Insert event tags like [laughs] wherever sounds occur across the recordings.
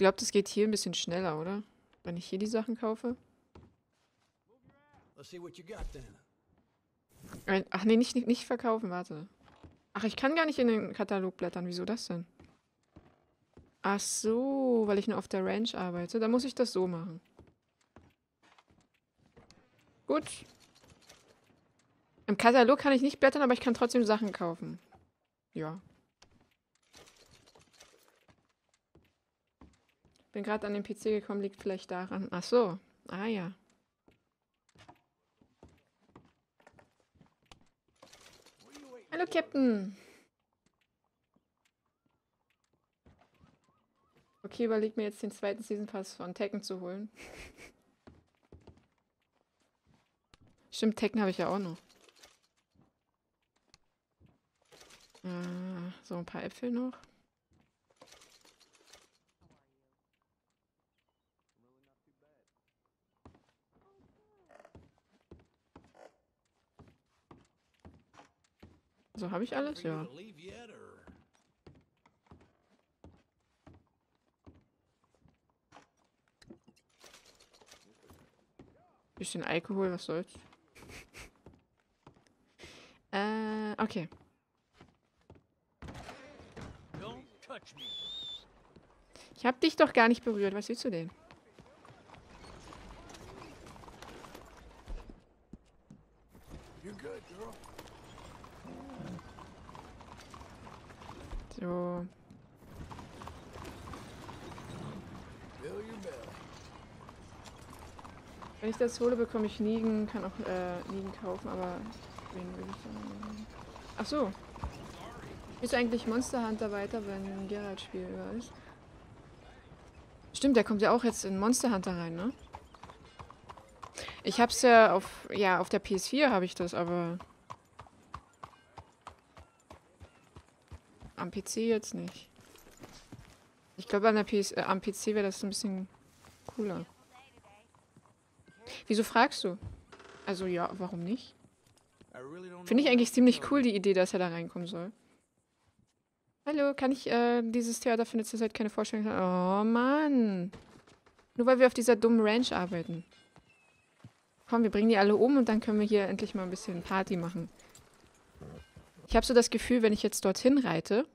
glaube, das geht hier ein bisschen schneller, oder? Wenn ich hier die Sachen kaufe. Ach nee, nicht, nicht, nicht verkaufen, warte. Ach, ich kann gar nicht in den Katalog blättern. Wieso das denn? Ach so, weil ich nur auf der Ranch arbeite. Dann muss ich das so machen. Gut. Im Katalog kann ich nicht blättern, aber ich kann trotzdem Sachen kaufen. Ja. Bin gerade an den PC gekommen, liegt vielleicht daran. Ach so. Ah ja. Hallo, Captain. Okay, überleg mir jetzt den zweiten Season Pass von Tekken zu holen. [laughs] Stimmt, Tekken habe ich ja auch noch. Äh, so ein paar Äpfel noch. So, habe ich alles? Ja. Bisschen Alkohol, was soll's. [laughs] äh, okay. Ich hab dich doch gar nicht berührt. Was willst du denn? So. Das hole, bekomme ich Nigen, kann auch äh, Nigen kaufen, aber wen will ich dann? Ach so. Ist eigentlich Monster Hunter weiter, wenn Geralt spielbar ist? Stimmt, der kommt ja auch jetzt in Monster Hunter rein, ne? Ich hab's ja auf, ja, auf der PS4 habe ich das, aber am PC jetzt nicht. Ich glaube, der äh, am PC wäre das ein bisschen cooler. Wieso fragst du? Also ja, warum nicht? Finde ich eigentlich ziemlich cool, die Idee, dass er da reinkommen soll. Hallo, kann ich äh, dieses Theater findet zurzeit keine Vorstellung? Oh Mann. Nur weil wir auf dieser dummen Ranch arbeiten. Komm, wir bringen die alle um und dann können wir hier endlich mal ein bisschen Party machen. Ich habe so das Gefühl, wenn ich jetzt dorthin reite,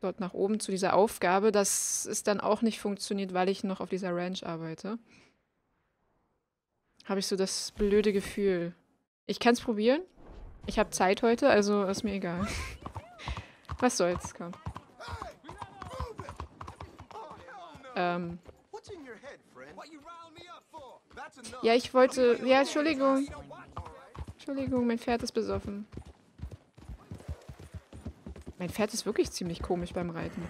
dort nach oben zu dieser Aufgabe, dass es dann auch nicht funktioniert, weil ich noch auf dieser Ranch arbeite. Habe ich so das blöde Gefühl. Ich kann es probieren. Ich habe Zeit heute, also ist mir egal. Was soll's, komm. Ähm. Ja, ich wollte... Ja, Entschuldigung. Entschuldigung, mein Pferd ist besoffen. Mein Pferd ist wirklich ziemlich komisch beim Reiten.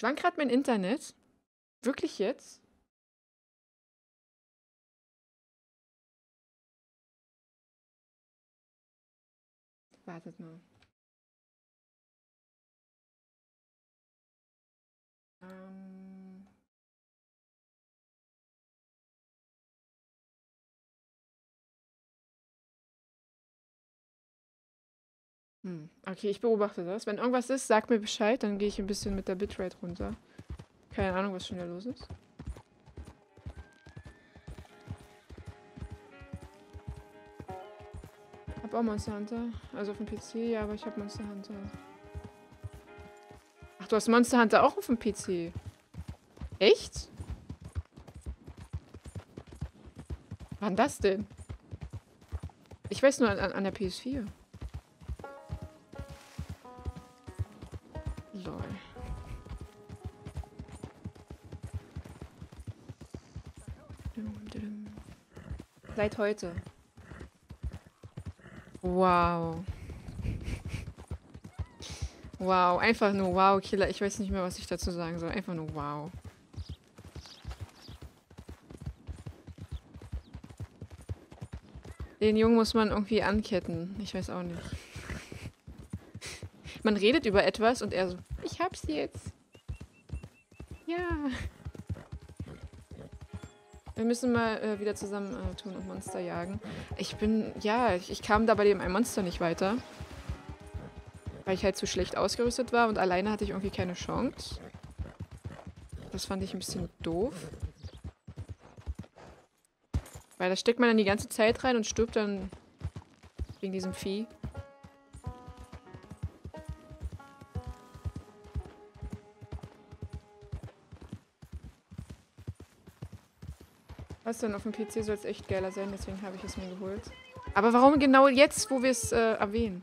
Schwank gerade mein Internet? Wirklich jetzt? Wartet mal. Hm. Okay, ich beobachte das. Wenn irgendwas ist, sag mir Bescheid, dann gehe ich ein bisschen mit der Bitrate runter. Keine Ahnung, was schon wieder los ist. Hab auch Monster Hunter. Also auf dem PC, ja, aber ich hab Monster Hunter. Ach, du hast Monster Hunter auch auf dem PC. Echt? Wann das denn? Ich weiß nur an, an der PS4. Seit heute. Wow. Wow, einfach nur wow, Killer. Ich weiß nicht mehr, was ich dazu sagen soll. Einfach nur wow. Den Jungen muss man irgendwie anketten. Ich weiß auch nicht. Man redet über etwas und er so, ich hab's jetzt. Wir müssen mal äh, wieder zusammen äh, tun und Monster jagen. Ich bin, ja, ich, ich kam da bei dem ein Monster nicht weiter. Weil ich halt zu schlecht ausgerüstet war und alleine hatte ich irgendwie keine Chance. Das fand ich ein bisschen doof. Weil da steckt man dann die ganze Zeit rein und stirbt dann wegen diesem Vieh. Was denn? Auf dem PC soll es echt geiler sein, deswegen habe ich es mir geholt. Aber warum genau jetzt, wo wir es äh, erwähnen?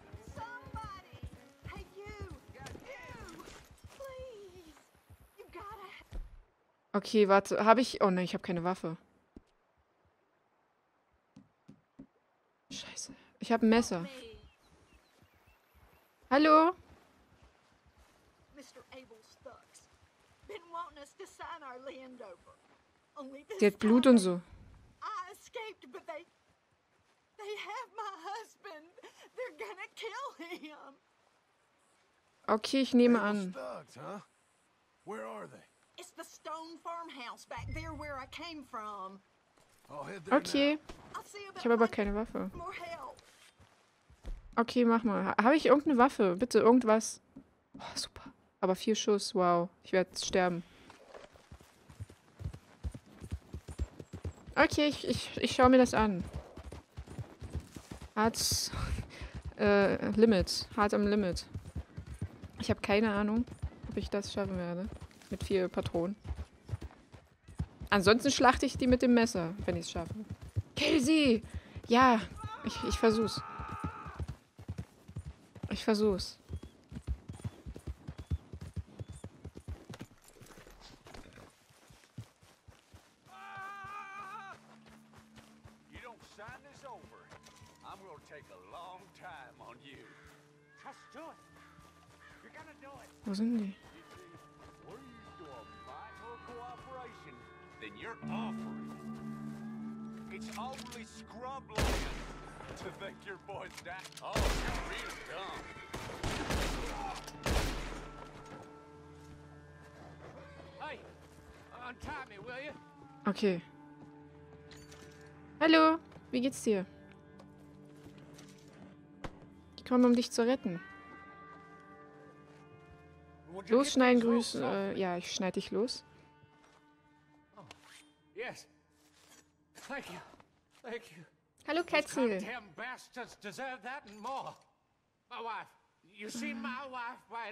Okay, warte. Habe ich... Oh nein, ich habe keine Waffe. Scheiße. Ich habe ein Messer. Hallo? Sie hat Blut und so. Okay, ich nehme an. It's the stone farmhouse back there where I came from. Okay. Ich habe aber keine Waffe. Okay, mach mal. Habe ich irgendeine Waffe? Bitte, irgendwas. Oh, super. Aber vier Schuss, wow. Ich werde sterben. Okay, ich, ich, ich schaue mir das an. Hart. [laughs] Äh, Limit. Hart am Limit. Ich habe keine Ahnung, ob ich das schaffen werde. Mit vier Patronen. Ansonsten schlachte ich die mit dem Messer, wenn ich es schaffe. Kill sie! Ja, ich, ich versuch's. Ich versuch's. Okay. Hallo, wie geht's dir? Ich komme, um dich zu retten. Losschneiden, grüßen. Äh, ja, ich schneide dich los. Hallo Kätzchen.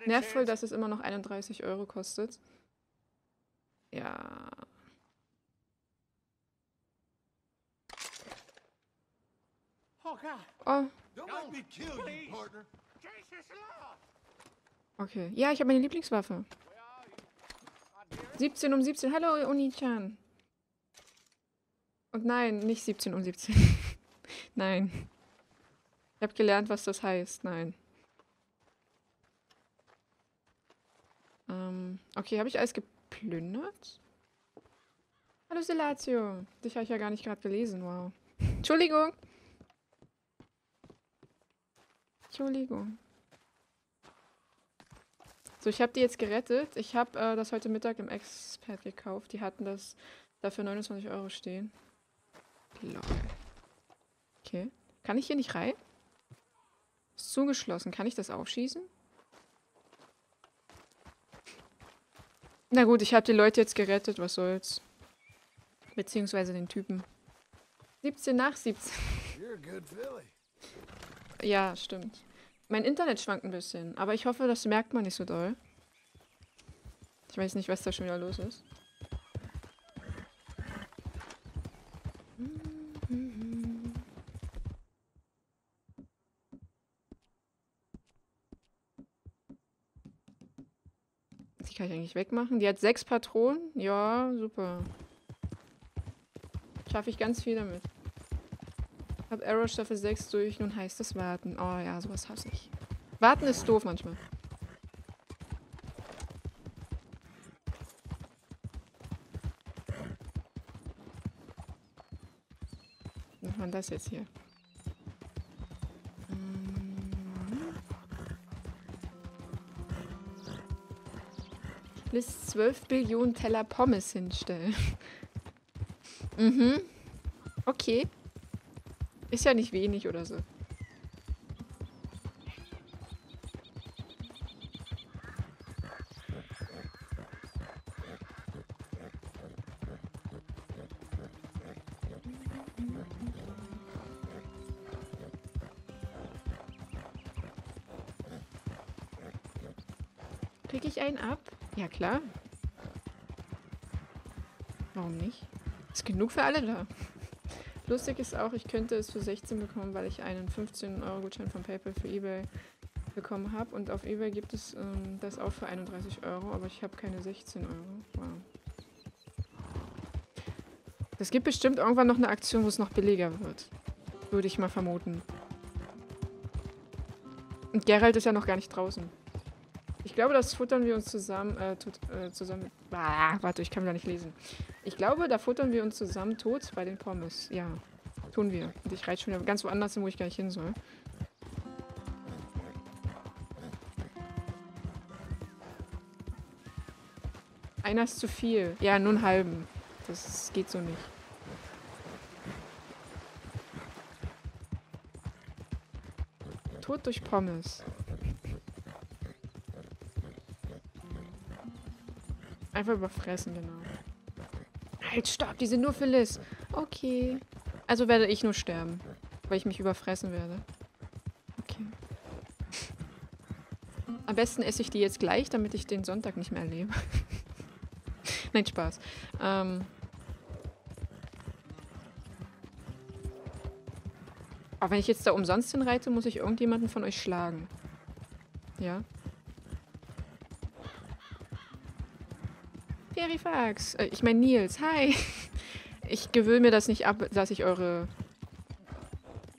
Nervvoll, dass es immer noch 31 Euro kostet. Ja. Oh. Okay. Ja, ich habe meine Lieblingswaffe. 17 um 17. Hallo, Uni-chan. Und nein, nicht 17 um 17. [laughs] nein. Ich habe gelernt, was das heißt. Nein. Ähm, okay, habe ich alles geplündert? Hallo Selatio. Dich habe ich ja gar nicht gerade gelesen. Wow. Entschuldigung. Entschuldigung. So, ich habe die jetzt gerettet. Ich habe äh, das heute Mittag im Expert gekauft. Die hatten das dafür 29 Euro stehen. Lol. Okay. Kann ich hier nicht rein? Ist zugeschlossen. Kann ich das aufschießen? Na gut, ich habe die Leute jetzt gerettet. Was soll's. Beziehungsweise den Typen. 17 nach 17. ja, stimmt. Mein Internet schwankt ein bisschen. Aber ich hoffe, das merkt man nicht so doll. Ich weiß nicht, was da schon wieder los ist. Wegmachen. Die hat sechs Patronen. Ja, super. Schaffe ich ganz viel damit. Hab Arrow Staffel 6 durch. Nun heißt es warten. Oh ja, sowas hasse ich. Warten ist doof manchmal. Was macht man das jetzt hier? Bis 12 Billionen Teller Pommes hinstellen. [laughs] mhm. Okay. Ist ja nicht wenig oder so. Klar. Warum nicht? Ist genug für alle da. Lustig ist auch, ich könnte es für 16 bekommen, weil ich einen 15-Euro-Gutschein von PayPal für eBay bekommen habe. Und auf eBay gibt es ähm, das auch für 31 Euro, aber ich habe keine 16 Euro. Wow. Es gibt bestimmt irgendwann noch eine Aktion, wo es noch billiger wird. Würde ich mal vermuten. Und Geralt ist ja noch gar nicht draußen. Ich glaube, das futtern wir uns zusammen, äh, tut, äh, zusammen. Ah, warte, ich kann wieder nicht lesen. Ich glaube, da futtern wir uns zusammen tot bei den Pommes. Ja, tun wir. Und ich reite schon wieder ganz woanders hin, wo ich gar nicht hin soll. Einer ist zu viel. Ja, nur einen halben. Das geht so nicht. Tod durch Pommes. Einfach überfressen, genau. Halt, stopp, die sind nur für Liz. Okay. Also werde ich nur sterben, weil ich mich überfressen werde. Okay. Am besten esse ich die jetzt gleich, damit ich den Sonntag nicht mehr erlebe. [laughs] Nein, Spaß. Ähm Aber wenn ich jetzt da umsonst hinreite, muss ich irgendjemanden von euch schlagen. Ja? Perifax. Äh, ich meine Nils. Hi. [laughs] Ich gewöhne mir das nicht ab, dass ich eure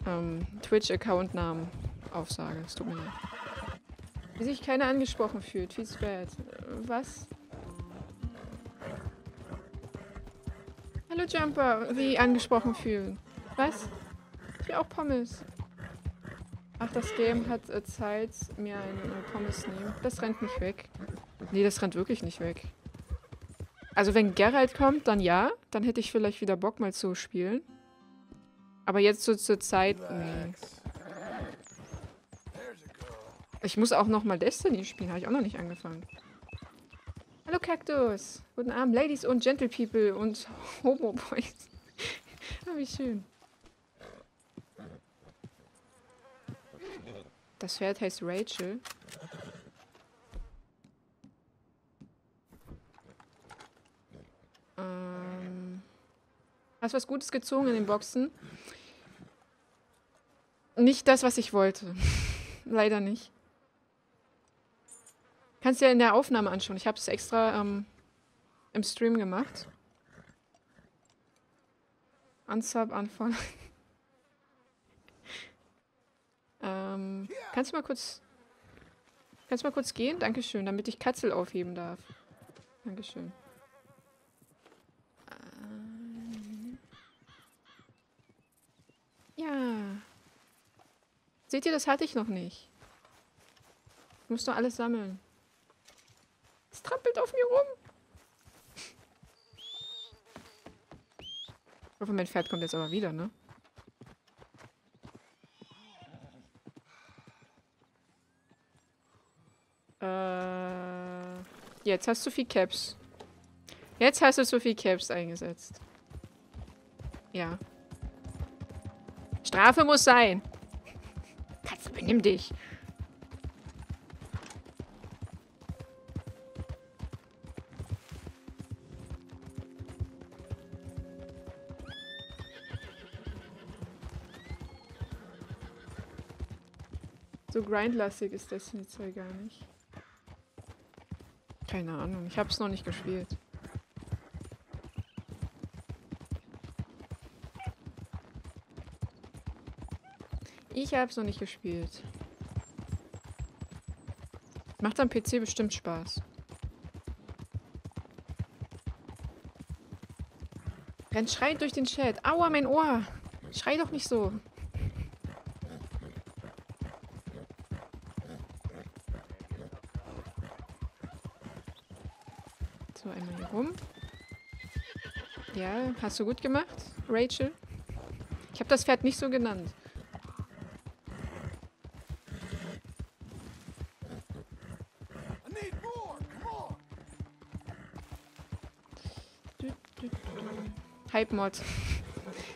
ähm, Twitch-Account-Namen aufsage. Es tut mir leid. Wie sich keiner angesprochen fühlt. Feels bad. Was? Hallo Jumper. Wie angesprochen fühlen. Was? Ich will auch Pommes. Ach, das Game hat äh, Zeit, mir ein äh, Pommes nehmen. Das rennt nicht weg. Nee, das rennt wirklich nicht weg. Also wenn Geralt kommt, dann ja. Dann hätte ich vielleicht wieder Bock mal zu spielen. Aber jetzt so zur Zeit. Ich muss auch noch mal Destiny spielen. Habe ich auch noch nicht angefangen. Hallo Cactus. Guten Abend, Ladies und Gentle People und Homo Boys. oh, [laughs] wie schön. Das Pferd heißt Rachel. Hast was Gutes gezogen in den Boxen? Nicht das, was ich wollte. [laughs] Leider nicht. Kannst du ja in der Aufnahme anschauen. Ich habe es extra ähm, im Stream gemacht. Unsub, Unfollow. [laughs] ähm, kannst du mal kurz... Kannst du mal kurz gehen? Dankeschön, damit ich Katzel aufheben darf. Dankeschön. Ja. Seht ihr, das hatte ich noch nicht. Ich muss doch alles sammeln. Es trampelt auf mir rum. [laughs] Ich hoffe, mein Pferd kommt jetzt aber wieder, ne? Äh, jetzt hast du viel Caps. Jetzt hast du so viel Caps eingesetzt. Ja. Strafe muss sein. Benimm dich. So grindlastig ist Destiny 2 gar nicht. Keine Ahnung, ich habe es noch nicht gespielt. Ich habe es noch nicht gespielt. Macht am PC bestimmt Spaß. Rennt schreit durch den Chat. Aua, mein Ohr. Schrei doch nicht so. So, einmal hier rum. Ja, hast du gut gemacht, Rachel? Ich habe das Pferd nicht so genannt. Hype-Mod.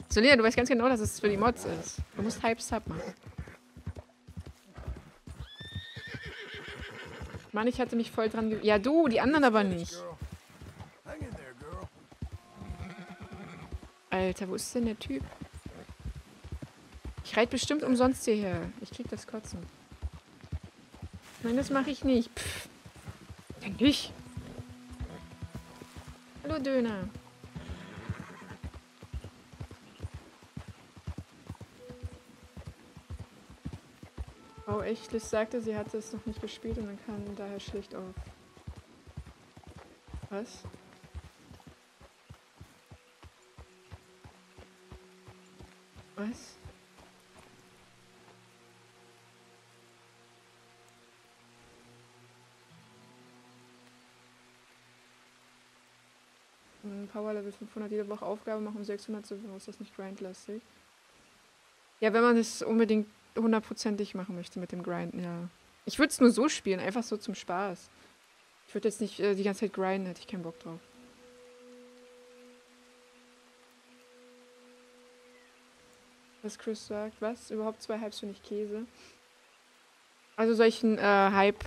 Solina, du weißt ganz genau, dass es für die Mods ist. Du musst Hype-Sub machen. Mann, ich hatte mich voll dran... Ja, du, die anderen aber nicht. Alter, wo ist denn der Typ? Ich reite bestimmt umsonst hierher. Ich krieg das Kotzen. Nein, das mache ich nicht. Pff. Ja, nicht. Hallo, Döner. Echtlis sagte, sie hatte es noch nicht gespielt und dann kam daher schlicht auf. Was? Was? Power Level 500 jede Woche Aufgabe machen, um 600 zu ist das nicht grindlastig? Ja, wenn man es unbedingt hundertprozentig machen möchte mit dem Grinden, ja. Ich würde es nur so spielen, einfach so zum Spaß. Ich würde jetzt nicht äh, die ganze Zeit grinden, hätte ich keinen Bock drauf. Was Chris sagt, was? Überhaupt zwei Hypes finde ich Käse. Also soll ich einen äh, Hype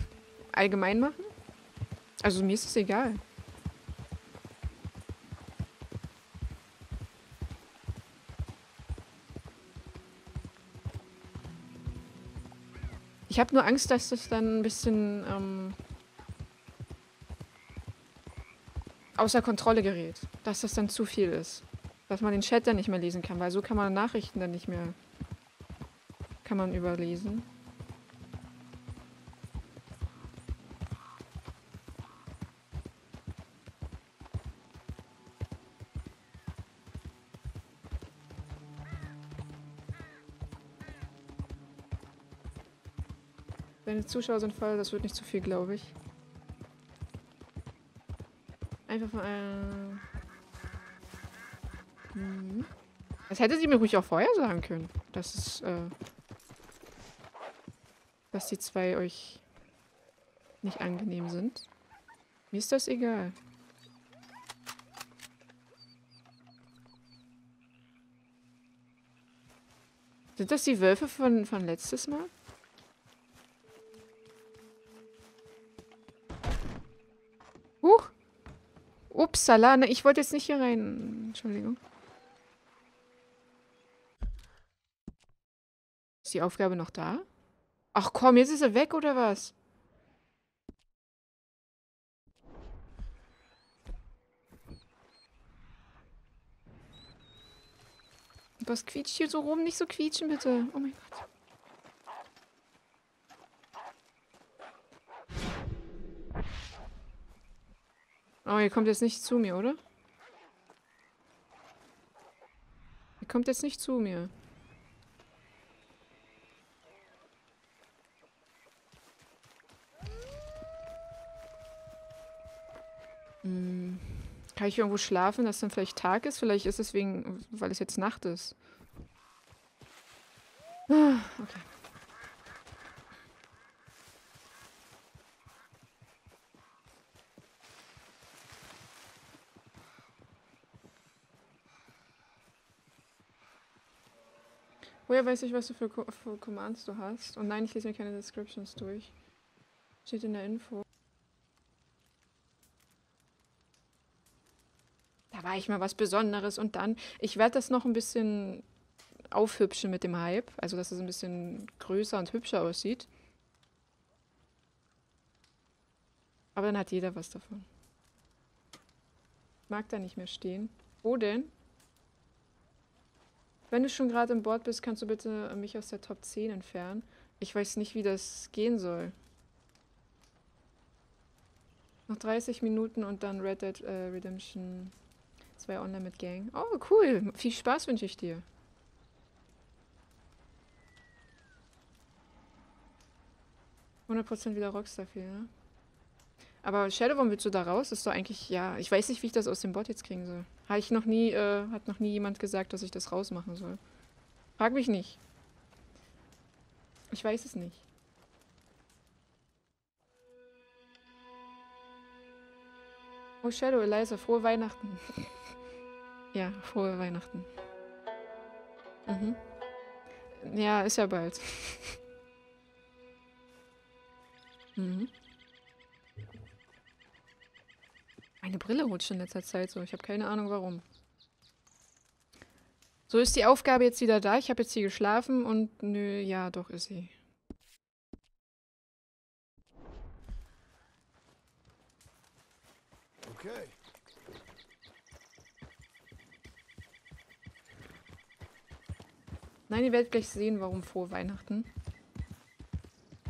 allgemein machen? Also mir ist es egal. Ich habe nur Angst, dass das dann ein bisschen ähm, außer Kontrolle gerät. Dass das dann zu viel ist. Dass man den Chat dann nicht mehr lesen kann, weil so kann man Nachrichten dann nicht mehr kann man überlesen. Deine Zuschauer sind voll, das wird nicht zu viel, glaube ich. Einfach von äh hm. Das hätte sie mir ruhig auch vorher sagen können. Dass es, äh dass die zwei euch nicht angenehm sind. Mir ist das egal. Sind das die Wölfe von, von letztes Mal? Huch. Upsala, ne, ich wollte jetzt nicht hier rein. Entschuldigung. Ist die Aufgabe noch da? Ach komm, jetzt ist er weg, oder was? Was quietscht hier so rum? Nicht so quietschen, bitte. Oh mein Gott. Oh, ihr kommt jetzt nicht zu mir, oder? Ihr kommt jetzt nicht zu mir. Hm. Kann ich irgendwo schlafen, dass dann vielleicht Tag ist? Vielleicht ist es wegen, weil es jetzt Nacht ist. Ah, okay. Woher weiß ich, was du für, Co für Commands du hast? Und nein, ich lese mir keine Descriptions durch. Steht in der Info. Da war ich mal was Besonderes und dann, ich werde das noch ein bisschen aufhübschen mit dem Hype, also dass es ein bisschen größer und hübscher aussieht. Aber dann hat jeder was davon. Mag da nicht mehr stehen. Wo denn? Wenn du schon gerade im Board bist, kannst du bitte mich aus der Top 10 entfernen. Ich weiß nicht, wie das gehen soll. Noch 30 Minuten und dann Red Dead äh, Redemption 2 online mit Gang. Oh, cool. Viel Spaß wünsche ich dir. Prozent wieder Rockstar viel, ne? Aber Shadow, warum willst du da raus? Ist doch eigentlich, ja, ich weiß nicht, wie ich das aus dem Bot jetzt kriegen soll. Habe ich noch nie, äh, hat noch nie jemand gesagt, dass ich das rausmachen soll. Frag mich nicht. Ich weiß es nicht. Oh, Shadow, Eliza, frohe Weihnachten. [laughs] ja, frohe Weihnachten. Mhm. Ja, ist ja bald. [laughs] mhm. Brille rutscht in letzter Zeit so. Ich habe keine Ahnung warum. So ist die Aufgabe jetzt wieder da. Ich habe jetzt hier geschlafen und nö, ja, doch ist sie. Okay. Nein, ihr werdet gleich sehen, warum frohe Weihnachten.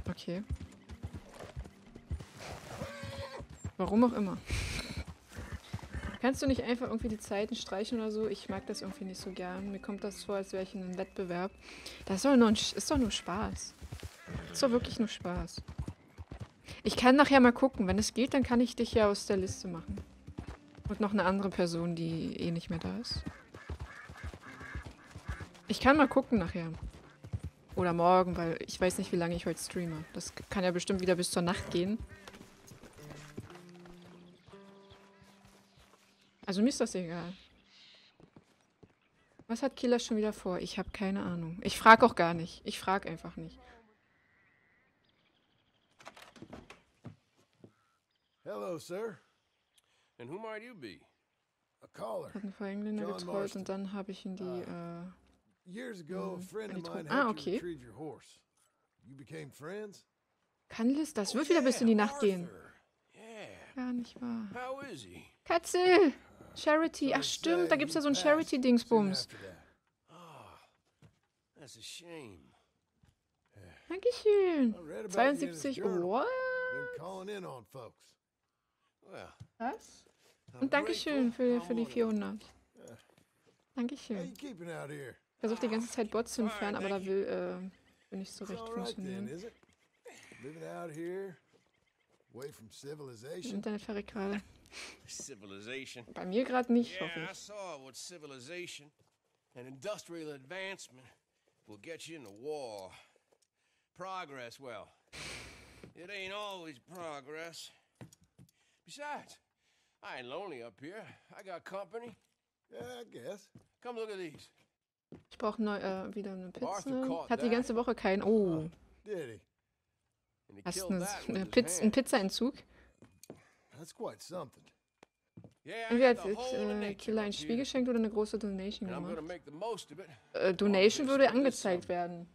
Okay. Warum auch immer. Kannst du nicht einfach irgendwie die Zeiten streichen oder so? Ich mag das irgendwie nicht so gern. Mir kommt das vor, als wäre ich in einem Wettbewerb. Das ist doch, nur, ist doch nur Spaß. Ist doch wirklich nur Spaß. Ich kann nachher mal gucken. Wenn es geht, dann kann ich dich ja aus der Liste machen. Und noch eine andere Person, die eh nicht mehr da ist. Ich kann mal gucken nachher. Oder morgen, weil ich weiß nicht, wie lange ich heute streame. Das kann ja bestimmt wieder bis zur Nacht gehen. Also mir ist das egal. Was hat Killer schon wieder vor? Ich habe keine Ahnung. Ich frage auch gar nicht. Ich frage einfach nicht. Hello, sir. And who might you be? A caller. Hat einen Engländer getreut und dann habe ich ihn die, uh, äh, Years ago, a friend of mine ah, okay. your horse. You became friends? Canlis, das wird wieder bis in die Nacht gehen. Gar nicht wahr. Katze! Charity. Ach stimmt, da gibt's ja so ein Charity-Dingsbums. Dankeschön. 72. What? Was? Und Dankeschön für, für die 400. Dankeschön. Versuche die ganze Zeit Bots zu entfernen, aber da will, äh, will nicht so recht funktionieren. Internet verreckt gerade. Bei mir gerade nicht, hoffe ich. And industrial advancement will get you in the war. Progress, well, it ain't always progress. Besides, I ain't lonely up here. I got company. Yeah, I guess. Come look at these. Ich brauche äh, wieder eine Pizza. Hat die ganze Woche keinen. Oh. Hast du einen Pizzaentzug? Entweder hat äh, Killer ein Spiel geschenkt oder eine große Donation gemacht. Äh, Donation würde angezeigt werden.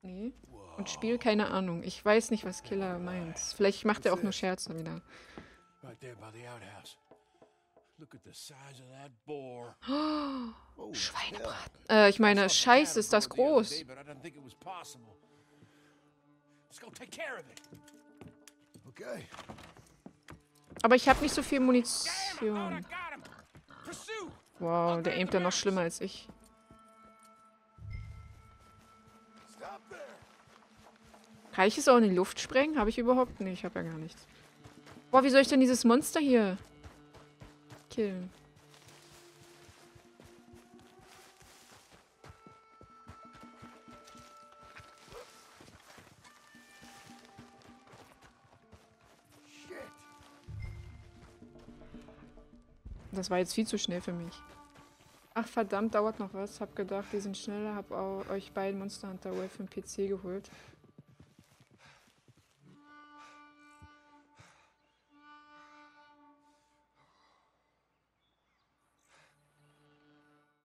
Nee. Und Spiel, keine Ahnung. Ich weiß nicht, was Killer meint. Vielleicht macht er auch nur Scherze wieder. Oh, [gasps] Schweinebraten. Äh, ich meine, scheiße, ist das groß. Aber ich habe nicht so viel Munition. Wow, der aimt ja noch schlimmer als ich. Kann ich es auch in die Luft sprengen? Habe ich überhaupt nicht. Ich habe ja gar nichts. Boah, wie soll ich denn dieses Monster hier killen. Das war jetzt viel zu schnell für mich. Ach verdammt, dauert noch was. Hab gedacht, die sind schneller. Hab euch beiden Monster Hunter Wolf den PC geholt.